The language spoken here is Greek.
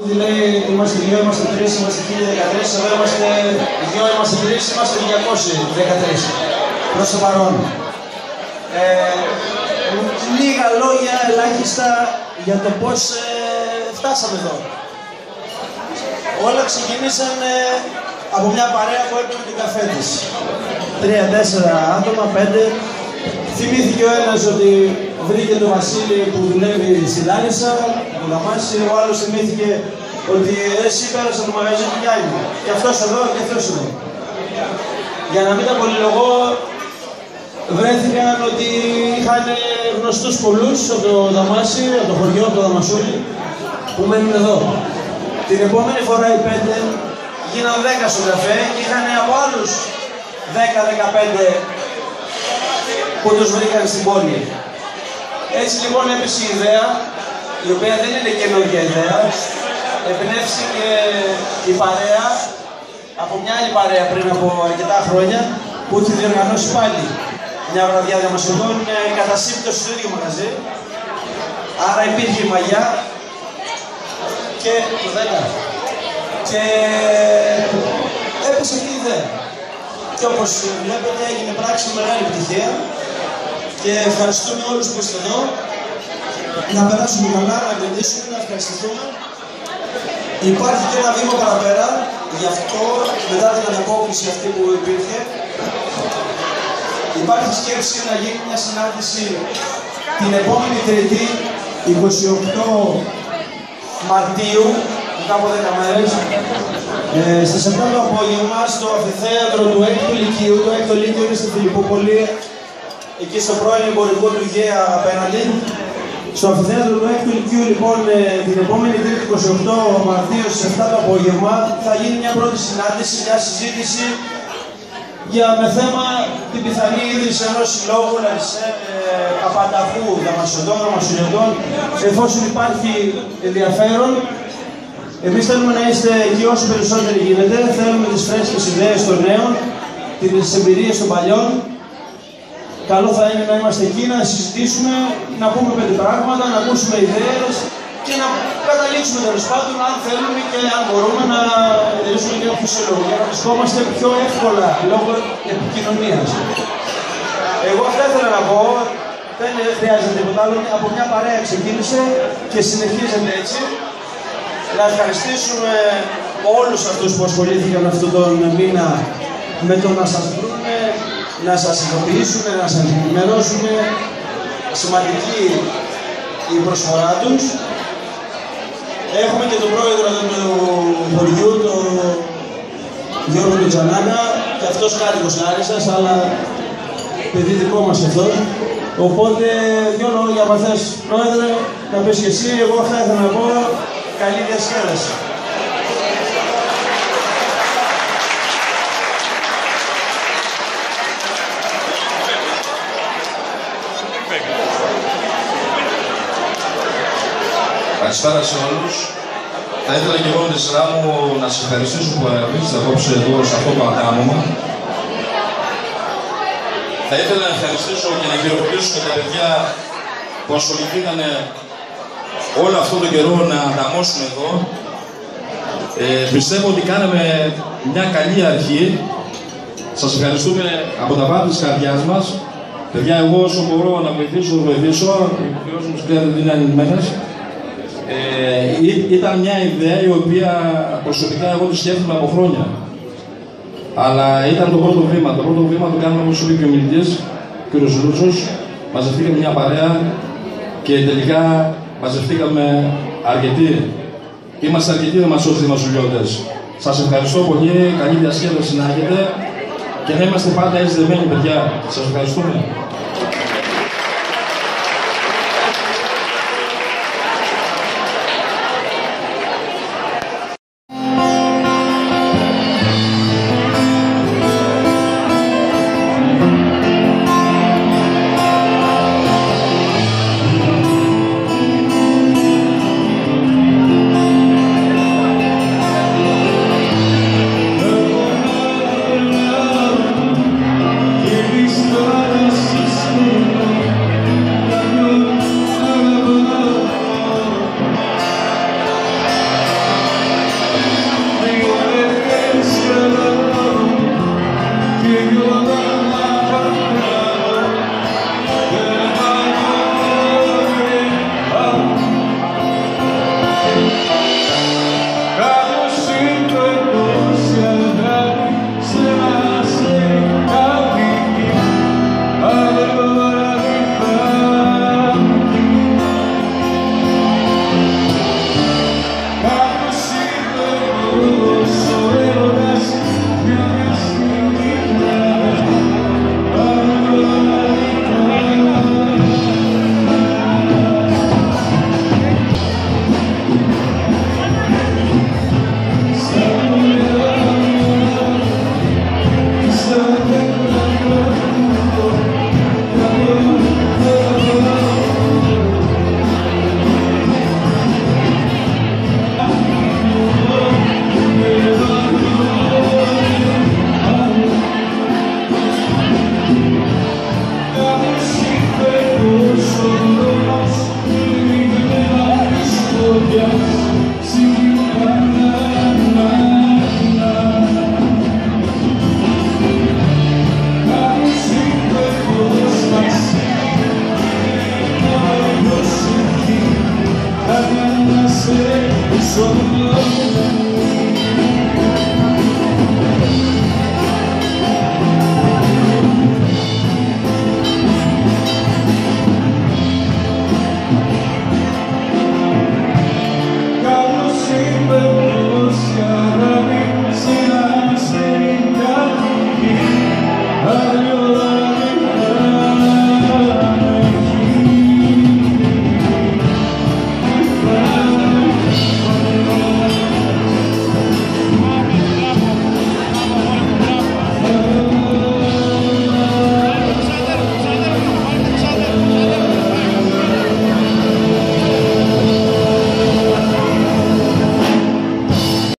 Που λέει είμαστε δύο, είμαστε τρει, είμαστε 1013, εδώ είμαστε δύο, είμαστε τρει, είμαστε 213 προς το παρόν. Ε, λίγα λόγια ελάχιστα για το πώς ε, φτάσαμε εδώ. Όλα ξεκίνησαν ε, από μια παρέα που έπαιρνε την καφέ της. Τρία-τέσσερα άτομα, πέντε. Θυμήθηκε ο ένας ότι βρήκε τον Βασίλη που δουλεύει στη Λάρισα, το Δαμάση, ο άλλος θυμήθηκε ότι εσύ πέρασε το μαγαζί του Γιάννη. Και αυτός εδώ και αυτός εδώ. Για να μην τα πολυλογώ, βρέθηκαν ότι είχαν γνωστούς πολλούς από το Δαμάσι, από το χωριό, από το Δαμασούλη, που μένουν εδώ. Την επόμενη φορά οι πέντε γίναν δέκα στο καφέ και είχαν από άλλους 10-15 που τους βρήκαν στην πόλη. Έτσι λοιπόν έπεσε η ιδέα, η οποία δεν είναι καινούργια ιδέα, εμπνεύστηκε η παρέα από μια άλλη παρέα πριν από αρκετά χρόνια που είχε διοργανώσει πάλι μια βραδιά διαμασιωτών κατά σύμπτωση στο ίδιο μαγαζί. Άρα υπήρχε η μαγιά και το 10. Και έπεσε αυτή η ιδέα. Και όπως βλέπετε έγινε πράξη με μεγάλη επιτυχία και ευχαριστούμε όλους που είστε εδώ. Να περάσουμε καλά, να κρατήσουμε, να ευχαριστηθούμε. Υπάρχει και ένα βήμα παραπέρα, γι' αυτό μετά την ανακόπηση αυτή που υπήρχε, υπάρχει σκέψη να γίνει μια συνάντηση την επόμενη Τρίτη, 28 Μαρτίου, μετά από 10 μέρες, ε, στις 7 το απόγευμα στο αμφιθέατρο του 6ου Λυκείου, το 6ο Λύκειο είναι στη Φιλιππούπολη, εκεί στο πρώην εμπορικό του Γέα απέναντι. Στο αμφιθέατρο του 6ου Λυκείου, λοιπόν, ε, την επόμενη Τρίτη 28 Μαρτίου στις 7 το απόγευμα, θα γίνει μια πρώτη συνάντηση, μια συζήτηση για με θέμα την πιθανή ίδρυση ενός συλλόγου Λαρισέ ε, Παπανταχού Δαμασιωτών, Δαμασιωτών, εφόσον υπάρχει ενδιαφέρον. Εμείς θέλουμε να είστε εκεί όσο περισσότεροι γίνεται. Θέλουμε τις φρέσκες ιδέες των νέων, τις εμπειρίες των παλιών. Καλό θα είναι να είμαστε εκεί, να συζητήσουμε, να πούμε πέντε πράγματα, να ακούσουμε ιδέες και να καταλήξουμε τέλος πάντων αν θέλουμε και αν μπορούμε να ιδρύσουμε και ένα σύλλογο για να βρισκόμαστε πιο εύκολα λόγω επικοινωνίας. Εγώ αυτά ήθελα να πω. Δεν χρειάζεται τίποτα άλλο. Από μια παρέα ξεκίνησε και συνεχίζεται έτσι. Να ευχαριστήσουμε όλους αυτούς που ασχολήθηκαν αυτόν τον μήνα με το να σας βρούνε, να σας ειδοποιήσουν, να σας ενημερώσουν. Σημαντική η προσφορά τους. Έχουμε και τον πρόεδρο του χωριού, τον Γιώργο Τζανάκα, και αυτός κάτοικος Λάρισας, αλλά παιδί δικό μας αυτό. Οπότε, δυο λόγια μα θες, πρόεδρε, να πεις και εσύ, εγώ θα ήθελα να πω, καλή διασκέδαση. Καλησπέρα σε όλους. Θα ήθελα και εγώ με τη σειρά μου να σας ευχαριστήσω που έρθατε απόψε εδώ σε αυτό το αγάμωμα. Θα ήθελα να ευχαριστήσω και να χειροκροτήσω και τα παιδιά που ασχοληθήκαν όλο αυτό το καιρό να ανταμώσουν εδώ. Ε, πιστεύω ότι κάναμε μια καλή αρχή. Σας ευχαριστούμε από τα βάθη της καρδιάς μας. Παιδιά, εγώ όσο μπορώ να βοηθήσω, θα βοηθήσω. Οι υποχρεώσεις μου δεν είναι ανηλυμένες. Ε, ήταν μια ιδέα η οποία προσωπικά εγώ τη σκέφτομαι από χρόνια. Αλλά ήταν το πρώτο βήμα. Το πρώτο βήμα το κάναμε όπως είπε και ο μιλητής, κ. Ρούτσος. Μαζευτήκαμε μια παρέα και τελικά μαζευτήκαμε αρκετοί. Είμαστε αρκετοί να μας ως δημοσιογειώτες. Σας ευχαριστώ πολύ, καλή διασκέδαση να έχετε και να είμαστε πάντα έτσι δεμένοι παιδιά. Σας ευχαριστούμε.